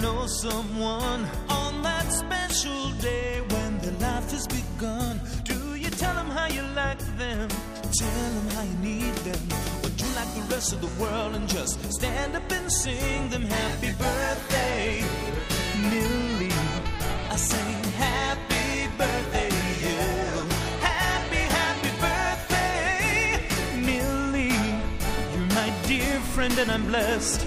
Know someone on that special day when their life has begun? Do you tell them how you like them? Tell them how you need them? Would you like the rest of the world and just stand up and sing them happy birthday? Millie, I sing happy birthday. yeah, Happy, happy birthday, Millie. You're my dear friend, and I'm blessed